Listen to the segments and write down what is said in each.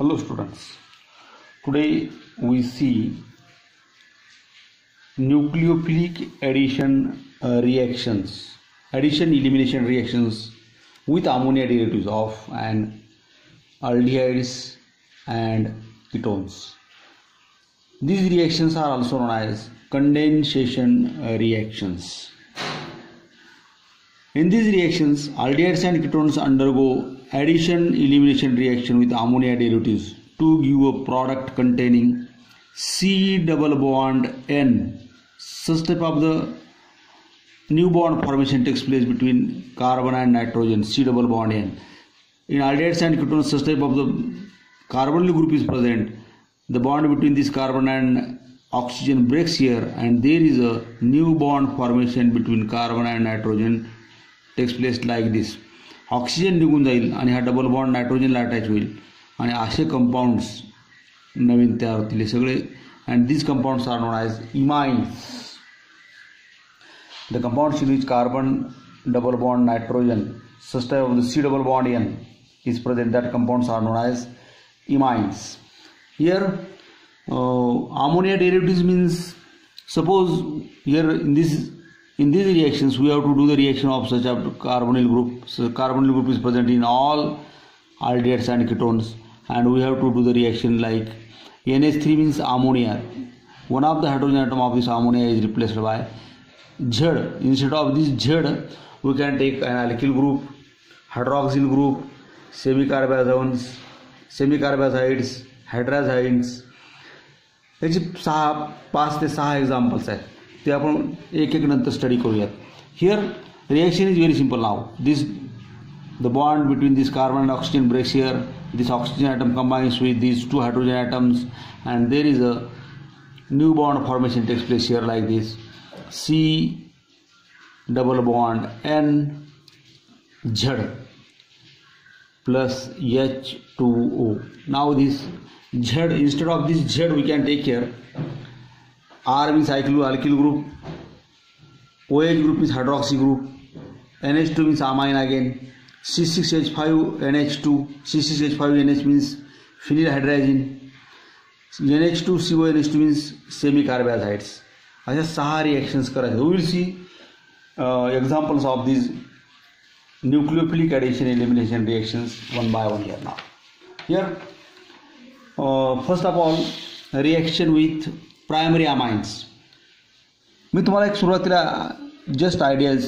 hello students today we see nucleophilic addition uh, reactions addition elimination reactions with ammonia derivatives of and aldehydes and ketones these reactions are also known as condensation uh, reactions in these reactions aldehydes and ketones undergo addition elimination reaction with ammonia derivatives to give a product containing C double bond N. Step of the new bond formation takes place between carbon and nitrogen C double bond N. In aldehydes and ketones, step of the carbonyl group is present. The bond between this carbon and oxygen breaks here and there is a new bond formation between carbon and nitrogen takes place like this. Oxygen निगुन जाइल हा double bond nitrogen लटैच होल compounds नवीन तैयार होतील सगळे and these compounds are known as imines the compound in which carbon double bond nitrogen sister of the C double bond N is present that compounds are known as imines here ammonia derivatives means suppose here in this In these reactions, we have to do the reaction of such a carbonyl group. So carbonyl group is present in all aldehydes and ketones, and we have to do the reaction like NH3 means ammonia. One of the hydrogen atom of this ammonia is replaced by Z. Instead of this Z, we can take an alkyl group, hydroxyl group, semicarbazones, semicarbazides, hydrazines. याचे सहा पाच ते सहा examples आहेत ते अपन एक एक नंतर स्टडी करूयात here reaction is very simple now this the bond between this carbon and oxygen breaks here this oxygen atom combines with this two hydrogen atoms and there is a new bond formation takes place here like this C double bond N Z plus H two O now this Z instead of this Z we can take care R means cycloalkyl group O H group means hydroxy group N H two means amine again C six H five N H two C six H five N H means phenyl hydrazine N H two C O N H two means semicarbazides अशा सहा reactions करायचे will see examples of these nucleophilic addition elimination reactions one by one here now first of all reaction with primary amines मैं तुम्हारा एक सुरुआती just ideas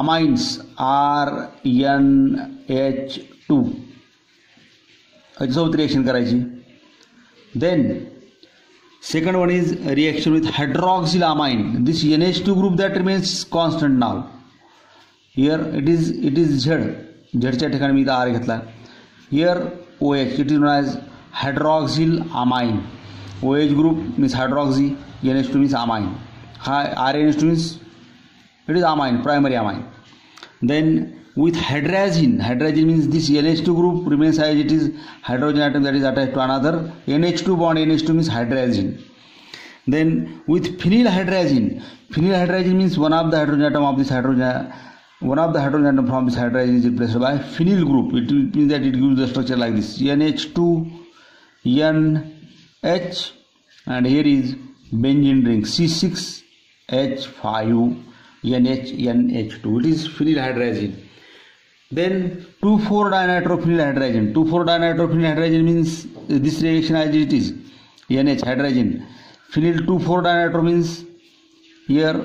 amines R N H two सोबत reaction करायची then second one is reaction with hydroxyl amine this N H two group that remains constant now here it is it is Z झेडच्या ठिकाणी मी इथं R घेतला O H it is known as hydroxyl amine OH group means hydroxy, NH2 means amine, RNH2 means it is amine, primary amine. Then with hydrazine means this NH2 group remains as it is, hydrogen atom that is attached to another NH2 bond, NH2 means hydrazine. Then with phenyl hydrazine means one of the hydrogen atom from this hydrazine is replaced by phenyl group. It means that it gives the structure like this: NH2, N, H and here is benzene ring C6H5 nhnh NH2 it is phenyl hydrazine then 2,4 dinitrophenyl hydrazine 2,4 dinitrophenyl hydrazine means this reaction as it is NH hydrazine phenyl 2,4 dinitro means here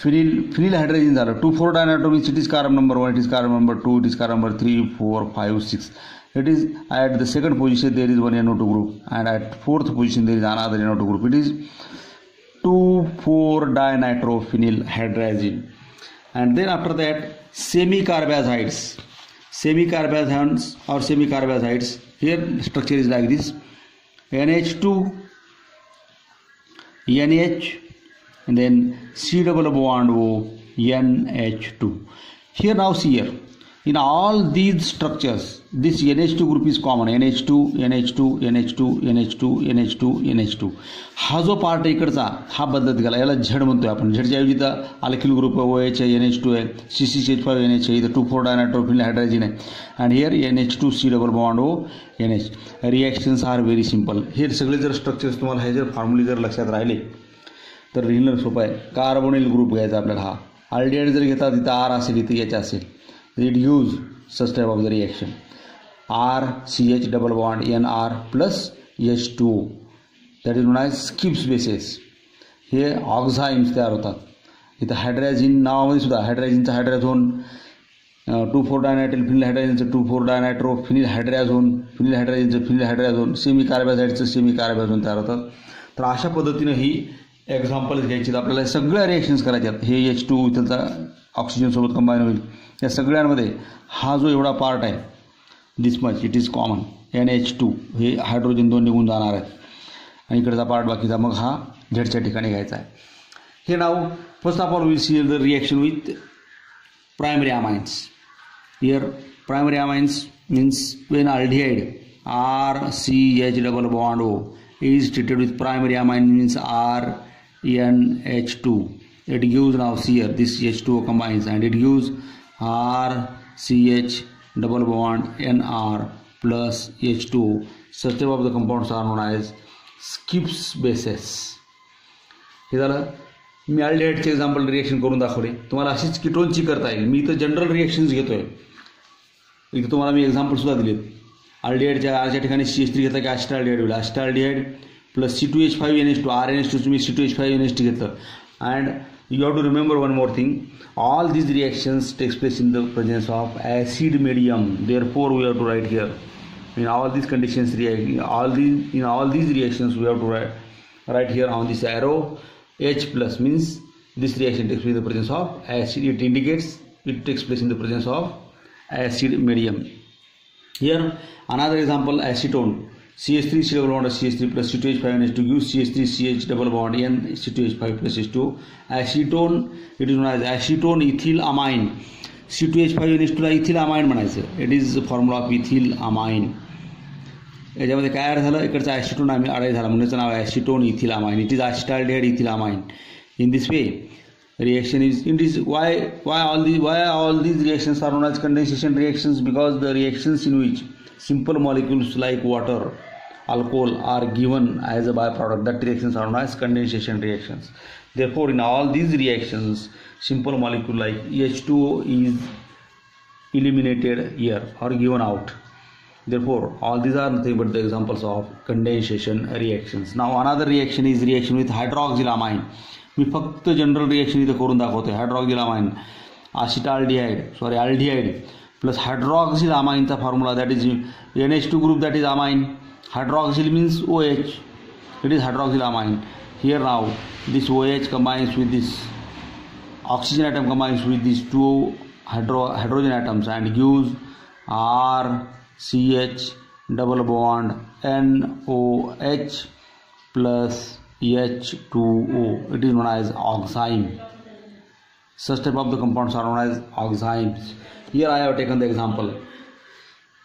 frill frill hydrogen जाए two four डायनाटोमी it is carbon number one it is carbon number two it is carbon number three four five six it is at the second position there is one N O two group and at fourth position there is another N O two group it is two four dinitrophenyl hydrazine and then after that semicarbazides semicarbazides और semicarbazides here structure is like this N H two N H and then C double bond O NH2. Here now see here in all these structures this NH2 group is common NH2 NH2 NH2 NH2 NH2 NH2 हा जो part इकडचा हा बदलत गेला याला Z म्हणतोय आपण झेडच्या ऐवजी तर अल्किल ग्रुप ओ एच आहे एन एच टू आहे C C C H five N H आहे इथं टू फोर ट्रोफिन हायड्राजिन आहे and here N H two C double bond O N H reactions are very simple हे सगळे जर structures तुम्हाला हे जर फॉर्म्युले जर लक्षात राहिले तर रिनर सोपं आहे कार्बोनिल ग्रुप घ्यायचा आपल्याला हा आल्डिहाइड जर घेतला तिथं आर असेल इथे याच्या असेल it use सस्टेप of the reaction R C H double bond N R plus H two that is known Schiff's bases hey oximes तयार होतात इथं हायड्रॅझिन नावामध्ये सुद्धा हायड्राजिनचा hydrazone two four dinitrile phenyl हायड्राजिनचं two four dinitro phenyl hydrazone phenyl हायड्राजिनचं phenyl hydrazone semi कार्बॅझाईडचं semi कार्बॅझोन तयार होतात तर अशा पद्धतीनं ही एक्झाम्पल्स घ्यायचे आपल्याला सगळ्या रिॲक्शन्स करायच्या हे एच टू इथलचा ऑक्सिजनसोबत कंबाईन होईल या सगळ्यांमध्ये हा जो एवढा पार्ट आहे this much it is common N H two hey hydrogen दोन निघून जाणार आहेत आणि इकडचा पार्ट बाकीचा मग हा झेडच्या ठिकाणी घ्यायचा आहे हे now first of all we see the reaction with primary amines here primary amines means when aldehyde R C H double bond O is with with primary means means R N H two it NH2 it gives now here this H2O combines and it gives RCH double bond NR plus H2O such type of the compounds are known as skips bases इधर मी ॲल्डेहाईडचे example reaction करून दाखवले तुम्हाला अशीच किटोनची करता येईल मी तो general reactions घेतो आहे इथं तुम्हाला मी एक्झाम्पलसुद्धा दिलेत आल्डिहाईडच्या आरच्या ठिकाणी सी एस थ्री घेतला की आष्टा आल्डिहाईड होईल डी एड plus C two H five N H two R N H two तुम्ही C two H five N H T घेतलं and you have to remember one more thing all these reactions takes place in the presence of acid medium therefore we have to write here in all these conditions react all these in all these reactions we have to write right here on this arrow h plus means this reaction takes place in the presence of acid it indicates it takes place in the presence of acid medium here another example acetone CH3 C double bond CH3 plus C2H5 and H2 gives CH3 CH double bond N C2H5 plus H2 acetone it is known as acetone ethyl amine C2H5 and H2 La ethyl amine म्हणायचं it is formula of ethyl amine याच्यामध्ये काय add झालं इकडचं acetone आम्ही अडाई झाला म्हणून नाव आहे acetone ethyl amine it is acetaldehyde ethyl amine in this way reaction is it is why why all these why all these reactions are known as condensation reactions because the reactions in which simple molecules like water alcohol are given as a byproduct that reactions are known as condensation reactions therefore in all these reactions simple molecule like H2O is eliminated here or given out therefore all these are nothing but the examples of condensation reactions now another reaction is reaction with hydroxylamine मी फक्त general reaction इथं करून दाखवतोय हायड्रॉक्झिलामाइन आशिटाल्डिहाइड sorry aldehyde plus hydroxyl amine the formula that is NH2 group that is amine hydroxyl means OH it is hydroxyl amine here now this OH combines with this oxygen atom combines with these two hydro, hydrogen atoms and gives R C H double bond NOH plus H2O it is known as oxime such type of the compounds are known as oximes here I have taken the example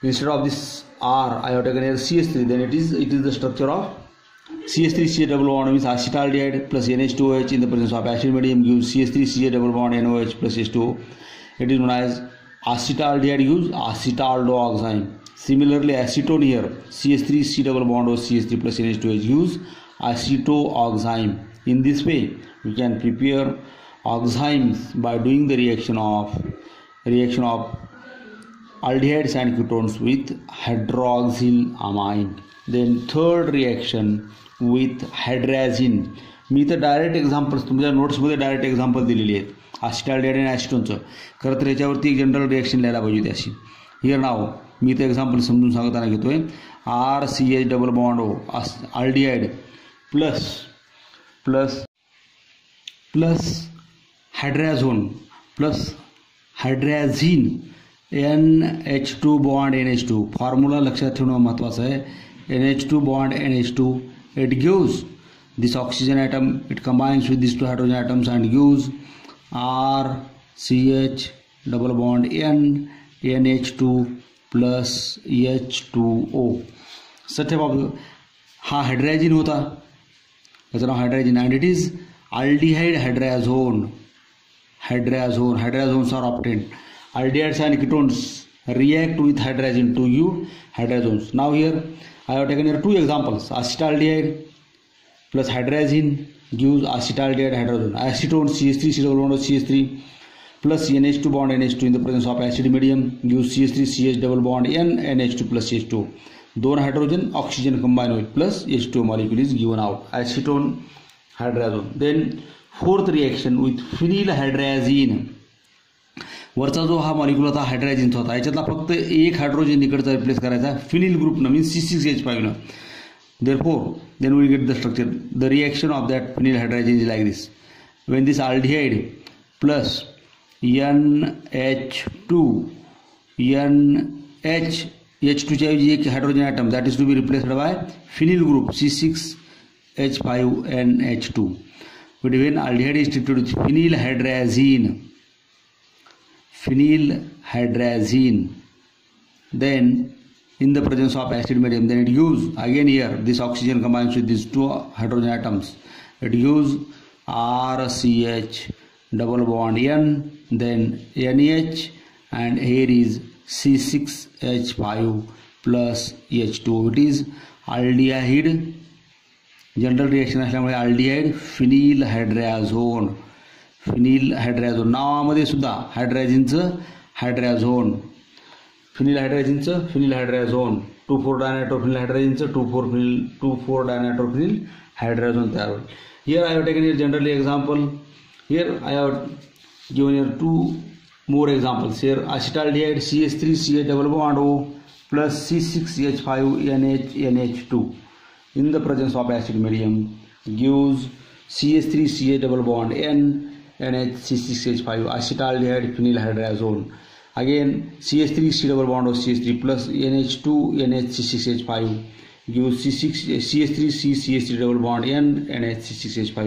instead of this R I have taken here CH3 then it is it is the structure of CH3CH double bond means acetaldehyde plus NH2OH in the presence of acid medium gives CH3CH double bond NOH plus H2O it is known as acetaldehyde gives acetaldoxime. similarly acetone here CH3C double bond or CH3 plus NH2OH gives acetoxime in this way we can prepare oximes by doing the reaction of reaction of aldehydes and ketones with hydroxyl amine. Then third reaction with hydrazine. मी इथं direct examples तुमच्या नोट्समध्ये direct example दिलेली आहेत ॲस्टाल्डेड आणि ॲस्टोनचं खरं तर याच्यावरती एक जनरल रिॲक्शन लिहायला पाहिजे होती अशी हिअर नाव मी इथं एक्झाम्पल समजून सांगताना घेतो आहे R C H double bond O aldehyde plus plus plus hydrazone plus hydrazine N H two bond N H two formula लक्षा थे महत्वाच है N H two bond N H two it gives this oxygen atom it combines with this two hydrogen atoms and gives R C H double bond N N H two plus H two O सत्य बाबू हा hydrazine होता त्याचं नाव hydrazine it is aldehyde hydrazone hydrazone hydrazones are obtained aldehydes and ketones react with hydrazine to give hydrazones now here i have taken here two examples acetaldehyde plus hydrazine gives acetaldehyde hydrazone acetone ch3 suitable bond of ch3 plus nh2 bond nh2 in the presence of acid medium gives ch3 ch double bond n nh2 plus ch2 दोन hydrogen oxygen combine होईल plus H two molecule is given out acetone hydrazone then fourth reaction with phenyl hydrazine वरचा जो हा molecule होता हायड्रायझिनचा होता याच्यातला फक्त एक हायड्रोजन इकडचा रिप्लेस करायचा फिनिल ग्रुपनं मीन्स सी सिक्स एच न there four then we get the structure the reaction of that phenyl hydrazine is like this when this aldehyde plus N H two N H H टूच्या ऐवजी एक hydrogen atom that is to be replaced by phenyl group C six H five N H two between aldehyde is treated with phenylhydrazine phenylhydrazine then in the presence of acid medium then it gives again here this oxygen combines with these two hydrogen atoms it gives rch double bond n then nh and here is c6h5 plus h2 it is aldehyde general reaction असल्यामुळे aldehyde phenyl phenyl phenyl hydrazone नावामध्ये सुद्धा हायड्रॅजिनचं phenyl phenyl च phenyl hydrazone two four dinitrophenyl हायड्रॅजिनचं two four phenyl two four dinitrophenyl hydrazone तैयार होयर I I taken here generally example here I have given here two more examples here acetaldehyde C H three C H double bond O plus C six H five N H N H two in the presence of acid medium gives CH3CA double bond N NH66H5 acetaldehyde phenylhydrazone. Again CH3C double bond of CH3 plus NH2 NH66H5 gives C6 CH3C CH3 double bond N NH66H5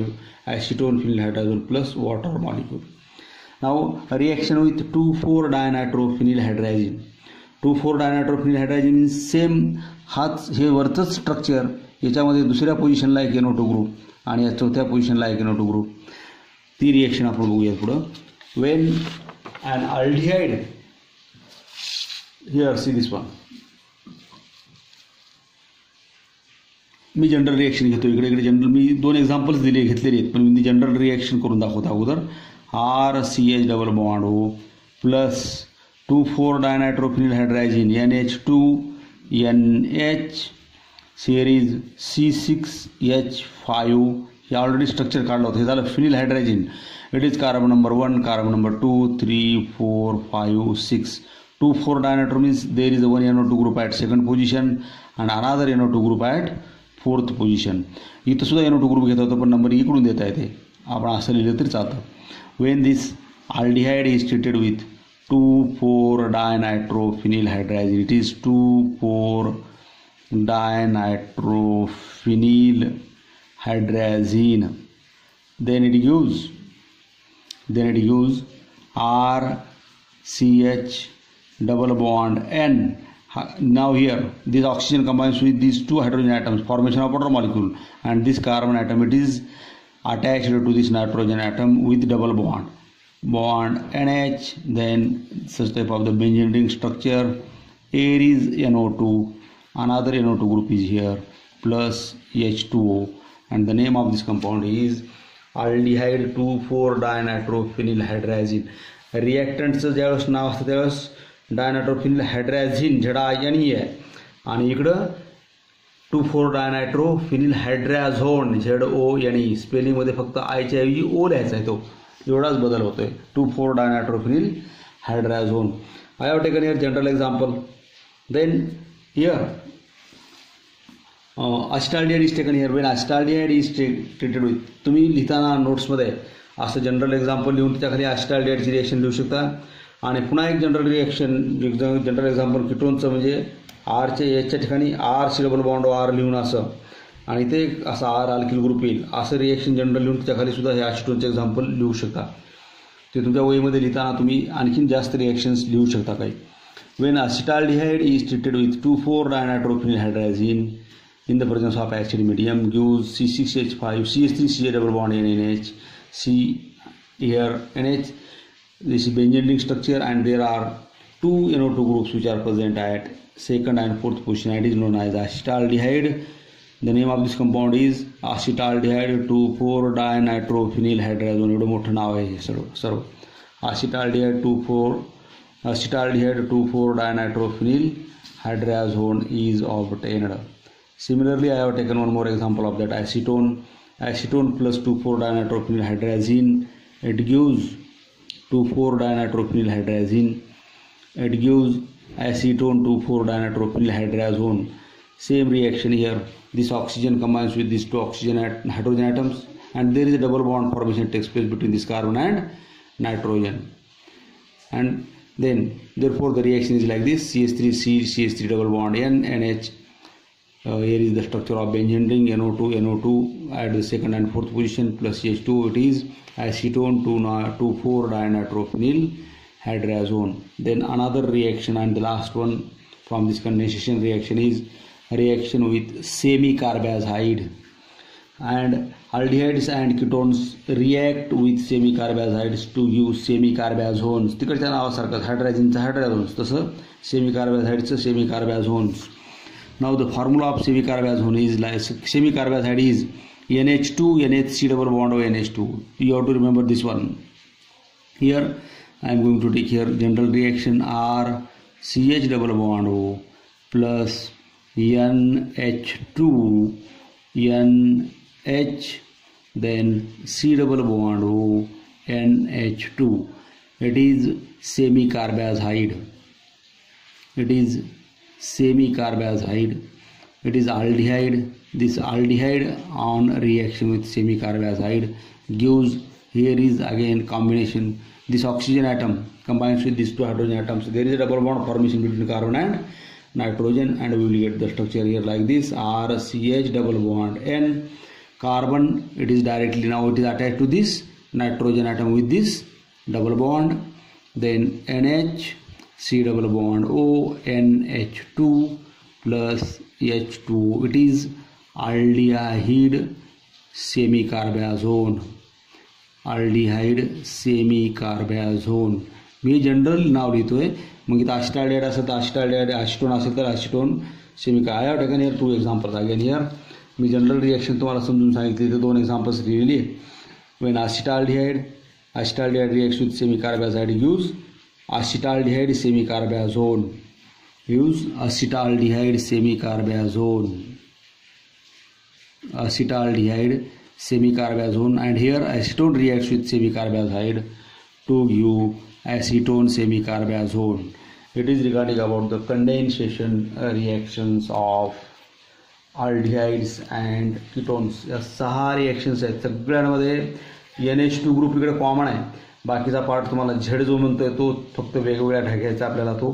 acetone phenylhydrazone plus water molecule. Now a reaction with 2,4-dinitrophenylhydrazine. 2,4-dinitrophenylhydrazine means same here, हे वरचंच structure याच्यामध्ये दुसऱ्या पोझिशनला एक एनोटो group आणि या चौथ्या पोझिशनला एक एनोटो ग्रुप ती रिएक्शन आपण बघूया पुढं when and aldehyde here see this one me general reaction घेतो इकडे इकडे जनरल मी दोन एक्झाम्पल्स दिले घेतलेले आहेत पण मी जनरल रिॲक्शन करून दाखवतो अगोदर R C H double bond plus two four dinitrophenyl hydrazine N H two N H series C6H5 ये ऑलरेडी स्ट्रक्चर काढलं होतं हे झालं phenyl it is carbon number one carbon number two three four five six two four dinitro means there is one N O two group at second position and another N O two group at fourth position इतना सुधा एनो two group घता होता पंबर number इकडून देता है अपन असं तरी चालतं when this aldehyde is treated with two four phenyl hydrazine it is two four dinitrophenyl hydrazine then it gives then it gives r c h double bond n now here this oxygen combines with these two hydrogen atoms formation of water molecule and this carbon atom it is attached to this nitrogen atom with double bond bond nh then such type of the benzene ring structure A is no2 another NO2 group is here plus H2O and the name of this compound is aldehyde 2,4-dinitrophenyl hydrazine रिॲक्टंटचं ज्यावेळेस नाव असतं त्यावेळेस dinitrophenyl hydrazine Z I N आहे आणि इकडं two four dinitrophenyl hydrazone Z O यांनी E स्पेलिंगमध्ये फक्त आयच्या ऐवजी ओ लिहायचा आहे तो एवढाच बदल होतो आहे two four dinitrophenyl hydrazone I have taken here general example then here acetaldehyde is taken here when acetaldehyde is treated with तुम्ही लिहिताना नोट्समध्ये असं जनरल एक्झाम्पल लिहून त्याच्याखाली अस्टार्डियाडची रिॲक्शन लिहू शकता आणि पुन्हा एक जनरल रिॲक्शन जनरल एक्झाम्पल किटोनचं म्हणजे आरच्या याच्या ठिकाणी आर सिलेबल बॉन्ड आर लिहून असं आणि ते असं आर आलकिल ग्रुप येईल असं रिॲक्शन जनरल लिहून त्याच्याखाली सुद्धा हे आशिटोनचे एक्झाम्पल लिहू शकता ते तुमच्या वहीमध्ये लिहिताना तुम्ही आणखीन जास्त रिॲक्शन्स लिहू शकता काही when acetaldehyde is treated with two four dinitrophenyl hydrazine in the presence of acid medium gives C6H5 CH3 double bond NH C here NH this is benzene ring structure and there are two NO2 groups which are present at second and fourth position it is known as acetaldehyde the name of this compound is acetaldehyde 2,4 dinitrophenyl hydrazone एवढं मोठं नाव आहे सर्व सर्व acetaldehyde 2,4 acetaldehyde 2,4 dinitrophenyl hydrazone is obtained Similarly, I have taken one more example of that acetone, acetone plus 2,4-dinitrophenyl hydrazine. It gives 2,4-dinitrophenyl hydrazine. It gives acetone 2,4-dinitrophenyl hydrazone. Same reaction here. This oxygen combines with these two oxygen at hydrogen atoms, and there is a double bond formation takes place between this carbon and nitrogen. And then, therefore, the reaction is like this: CH3 C, CH3 double bond N, NH here is the structure of benzene ring NO2 NO2 at the second and fourth position plus H2 it is acetone 2 4 dinitrophenyl hydrazone then another reaction and the last one from this condensation reaction is reaction with semi carbazide and aldehydes and ketones react with semi carbazides to give semi carbazones तिकडच्या नावासारखं हायड्राजिनचं हायड्राझोन्स तसं semi कार्बाझाईडचं semi कार्बाझोन्स Now the formula of semicarbocation is like semicarbocation is NH2 NH3 double bond or NH2. You have to remember this one. Here I am going to take here general reaction R CH double bond O plus NH2 NH then C double bond O NH2. It is semicarbocation. It is Semi-carbyside. It It is aldehyde. This aldehyde on reaction with semi semi-carbazide gives here is again combination. This oxygen atom combines with these two hydrogen atoms. There is a double bond formation between carbon and nitrogen and we will get the structure here like this RCH double bond N carbon it is directly now it is attached to this nitrogen atom with this double bond then NH C double bond O NH2 plus H2 it is aldehyde semicarbazone aldehyde semicarbazone मी general नाव लिहितो आहे मग इथं आस्टाडेड असं तर आस्टाडेड acetone असेल तर acetone semi I have taken here two examples again here me general reaction तुम्हाला समजून सांगितली इथे दोन एक्झाम्पल्स लिहिलेली आहे when acetaldehyde acetaldehyde reaction with semicarbazide use acetaldehyde semicarbazone use acetaldehyde semicarbazone acetaldehyde semicarbazone and here acetone react with semicarbazide to you acetone semicarbazone it is regarding about the condensation reaction of aldehydes and ketones सहा reactions है सगे N H two group इकडे common आहे बाकी part तुम्हारा झेड जो मनते आहे तो फक्त वेगवेगळ्या है अपने तो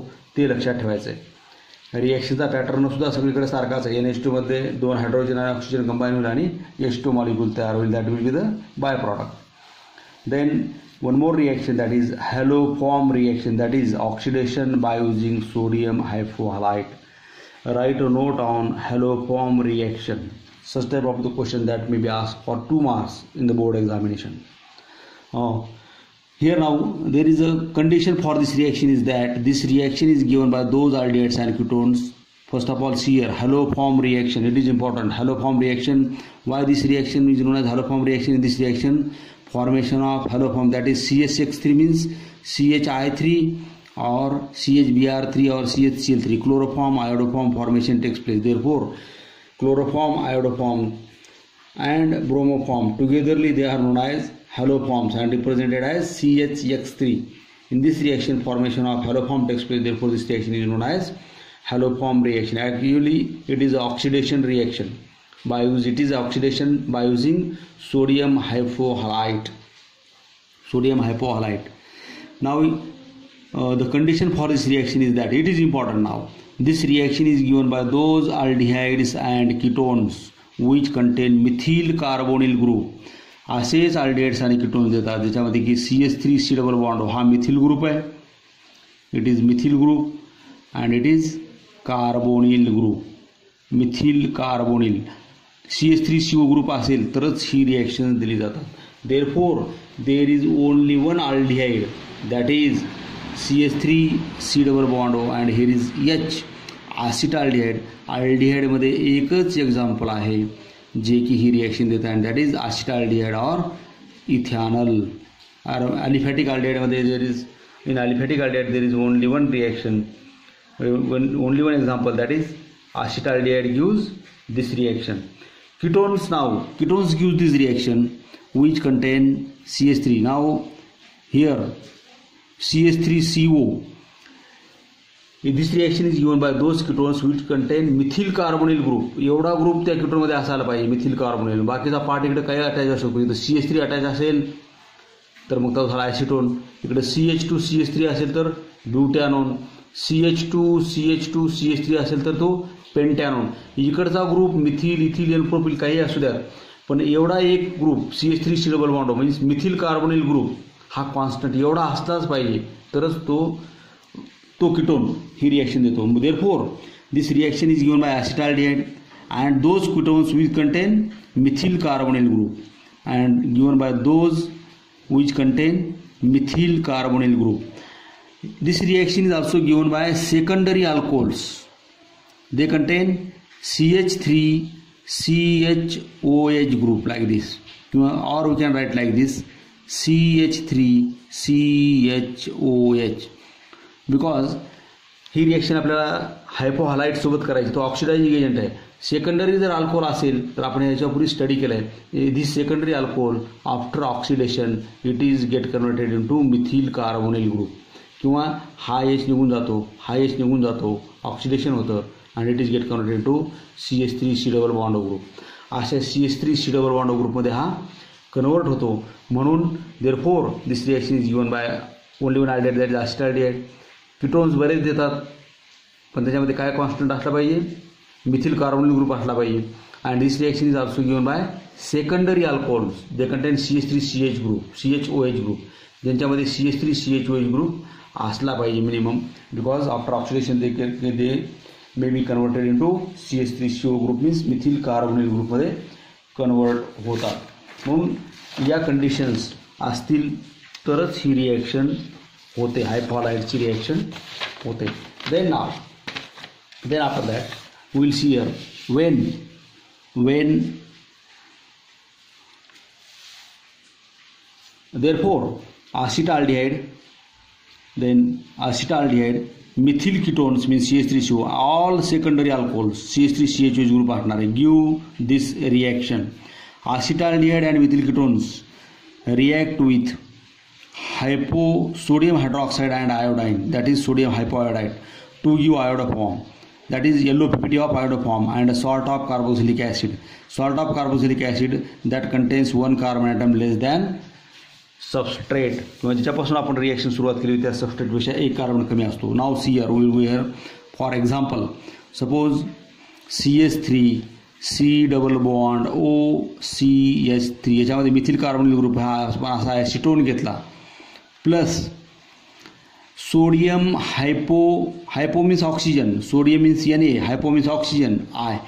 लक्षा लक्षात रिएक्शन का पैटर्न सुधा सभी सारखाच है एन एच मे दोन हाइड्रोजन आणि कंबाइन कंबाईन होईल एच टू मॉलिक्यूल तैयार होट that will be the by product then one more reaction that is haloform reaction that is oxidation by using sodium hypohalite right a note on hello form reaction such type of the question that may be asked for two marks in the board examination uh, here now there is a condition for this reaction is that this reaction is given by those aldehydes and ketones first of all here haloform reaction it is important haloform reaction why this reaction is known as haloform reaction in this reaction formation of haloform that is CHX3 means CHI3 or CHBr3 or CHCl3 chloroform iodoform formation takes place therefore chloroform iodoform and bromoform togetherly they are known as haloforms and represented as CHX3. In this reaction formation of haloform takes place therefore this reaction is known as haloform reaction. Actually it is oxidation reaction by use it is oxidation by using sodium hypohalite. Sodium hypohalite. Now uh, the condition for this reaction is that it is important now. This reaction is given by those aldehydes and ketones which contain methyl carbonyl group असेच aldehydes आणि ketones देतात ज्याच्यामध्ये की C S three C double bond हा methyl group आहे it is methyl group and it is carbonyl group methyl carbonyl C S three C O group असेल तरच ही रिॲक्शन दिली जातात therefore there is only one aldehyde that is C S three C double bond O and here is H acetaldehyde आल्डिहाइडमध्ये एकच example आहे जे की ही reaction देता है दैट इज आस्टालडियाड और इथियानल और aliphatic aldehyde may there is in aliphatic aldehyde there is only one reaction only one example that is acetaldehyde gives this reaction ketones now ketones give this reaction which contain C S three now here C S three C O दुसरी action is given by those ketones which contain methyl carbonyl group एवढा group त्या किटोनमध्ये असायला पाहिजे methyl carbonyl बाकीचा part इकडे काही attach असू शकतो सी एच थ्री अटॅच असेल तर मग तो झाला ॲसिटोन इकडे C H two C H three असेल तर butanone C H two C H two C H three असेल तर तो पेंटॅनॉन इकडचा ग्रुप मिथिल इथिलियन प्रोपिल काही असू द्या पण एवढा एक group C H three C double bond O म्हणजे मिथिल कार्बोनिल ग्रुप हा कॉन्स्टंट एवढा असलाच पाहिजे तरच तो तो किटोन ही रिएक्शन देतो therefore this reaction is given by acetaldehyde and those ketones which contain methyl carbonyl group and given by those which contain methyl carbonyl group this reaction is also given by secondary alcohols they contain C H three C H O H group like this किंवा we can write like this C H three C H O H because he reaction आपल्याला हायपोहालाईटसोबत करायची तो oxidizing agent आहे secondary जर alcohol असेल तर आपण याच्यापूर्वी स्टडी केलं आहे this secondary alcohol after oxidation it is get converted into methyl carbonyl group किंवा हाय एच निघून जातो हाय एच निघून जातो ऑक्सिडेशन होतं आणि it is get converted to C S three C double bond O group अशा C S three C double bond O ग्रुपमध्ये हा कन्वर्ट होतो म्हणून therefore this reaction is given by only one aldehyde that is aldehyde ketones बरेच देतात पण त्याच्यामध्ये काय कॉन्स्टंट असला पाहिजे मिथिल कार्बोनिल ग्रुप असला पाहिजे and this reaction is also given by secondary alcohols they contain C H three C H group C H O H group ज्यांच्यामध्ये C H three C H O H group असला पाहिजे minimum because after oxidation they they may be converted into C H three C O group means methyl carbonyl ग्रुपमध्ये convert होतात म्हणून या conditions असतील तरच ही reaction होते हाइपोलाइट ची रिएक्शन होते then now then after that will see here when when therefore acetaldehyde then acetaldehyde methyl ketones mean C S three C O all secondary alcohols C S three C H H group आटना है give this reaction acetaldehyde and methyl ketones react with hyposodium hydroxide and iodine that is sodium hypoiodide to give iodoform that is yellow ppt of iodoform and salt of carboxylic acid salt of carboxylic acid that contains one carbon atom less than substrate किंवा ज्याच्यापासून आपण reaction सुरुवात केली होती त्या सबस्ट्रेटपेक्षा एक carbon कमी असतो now C R will where for example suppose C S three C double bond O C S three याच्यामध्ये मिथिल कार्बोनिल ग्रुप हा असा ॲसिटोन घेतला plus sodium hypo hypo means oxygen sodium means यानी hypo means oxygen I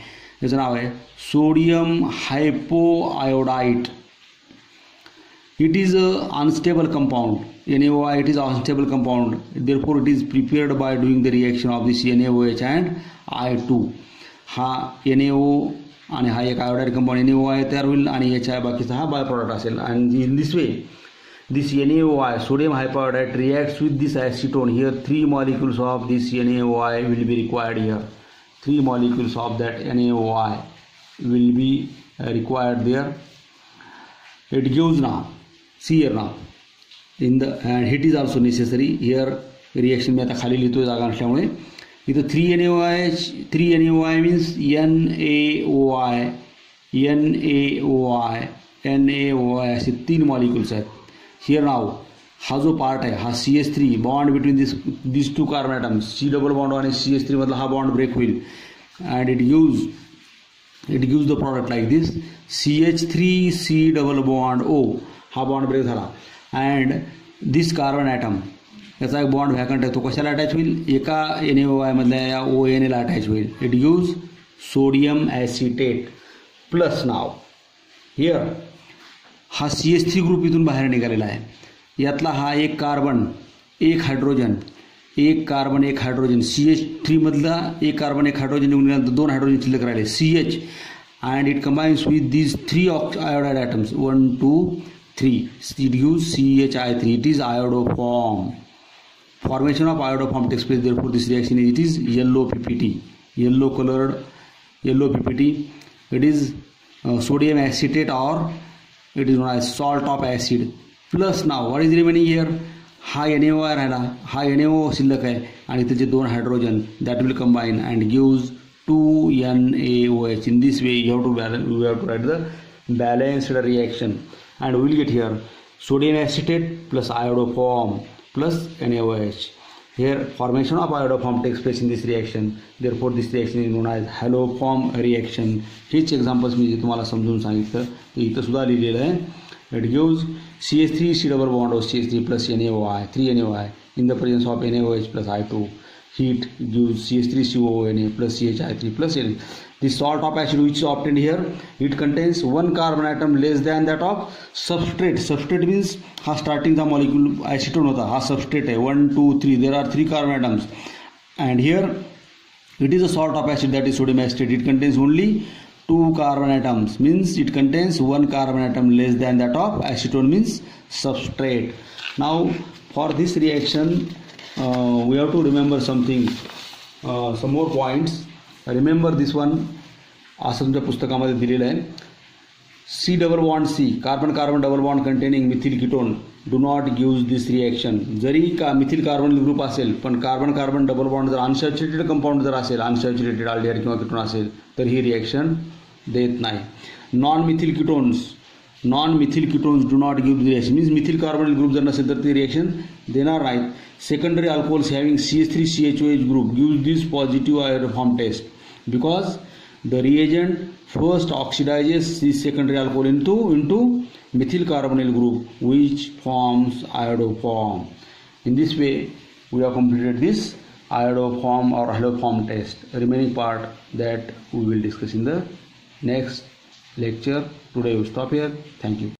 जैसे नाव है sodium hypo iodite it is unstable compound N O I it is unstable compound therefore it is prepared by doing the reaction of this N O H and I two हा N O आणि हा एक iodide compound N O I तयार होईल आणि याच्या बाकीचा हा बाय प्रॉडक्ट असेल आणि in this way this NaOI, sodium hypochlorite reacts with this acetone. Here three molecules of this NaOI will be required here. Three molecules of that NaOI will be required there. It gives now, see here now, in the and heat is also necessary. Here reaction मी आता खाली लिहितोय जागा असल्यामुळे इथं three N A I three N A I means N A O I N A O I N A O I असे तीन molecules आहेत here now हा जो पार्ट है हा C S three bond between this this two carbon atoms C double bond आणि C S three मतलब हा बॉन्ड ब्रेक हुई and it use it gives the product like this C H three C double bond O हा bond break था and this carbon atom यहाँ एक bond वैकंट है तो कशाला अटैच होईल एका एन ए ओ आयमधल्या या ओ एन एला अटैच होईल it use sodium acetate plus now here हा सी एस थ्री ग्रुप इधर बाहर निघालेला है यातला हा एक कार्बन एक हाइड्रोजन एक कार्बन एक हाइड्रोजन सी एच थ्री मधला एक कार्बन एक हाइड्रोजन निघून गेल्यानंतर दोन हाइड्रोजन शिल्लक C H and it combines with these three aux iodide atoms one two three C give C H I three it is iodoform formation of iodoform takes place therefore this is it is yellow PPT yellow coloured yellow PPT it is sodium acetate और it is not salt salt of acid plus now what is remaining here हा N A I राहिला हा N O शिल्लक आहे आणि त्याचे दोन hydrogen that will combine and gives two N A O H in this way you have to balance you have to write the balanced reaction and will get here sodium acetate plus iodoform plus N A O H Here formation of iodoform takes place in this reaction. Therefore this reaction is known as haloform reaction. हीच examples मी जे तुम्हाला समजून सांगितलं ते इथं सुद्धा लिहिलेलं आहे it gives C S three C double bond of C S three plus N A O I three N A O I in the presence of N A O H plus I two heat gives CH3COONA plus CHI3 plus Na. The salt of acid which is obtained here, it contains one carbon atom less than that of substrate. Substrate means हा स्टार्टिंगचा molecule acetone होता हा substrate आहे one two three there are three carbon atoms and here it is a salt of acid that is sodium acetate it contains only two carbon atoms means it contains one carbon atom less than that of acetone means substrate now for this reaction uh, we have to remember something uh, some more points remember this one असं तुमच्या पुस्तकामध्ये दिलेलं आहे C double bond C carbon carbon double bond containing methyl ketone do not use this reaction जरी का methyl carbon group असेल पण carbon carbon double bond जर unsaturated compound जर असेल अनसॅच्युरेटेड आल्डिहार किंवा किटोन असेल तर ही रिॲक्शन देत नाही non methyl ketones non methyl ketones do not give reaction means methyl carbon group जर नसेल तर ते reaction then are right. Secondary alcohols having CH3CHOH group gives this positive iodoform test because the reagent first oxidizes this secondary alcohol into, into methyl carbonyl group which forms iodoform. In this way we have completed this iodoform or haloform test. The remaining part that we will discuss in the next lecture. Today we stop here. Thank you.